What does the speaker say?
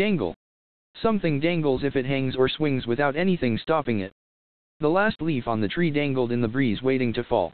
Dangle. Something dangles if it hangs or swings without anything stopping it. The last leaf on the tree dangled in the breeze waiting to fall.